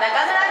中村。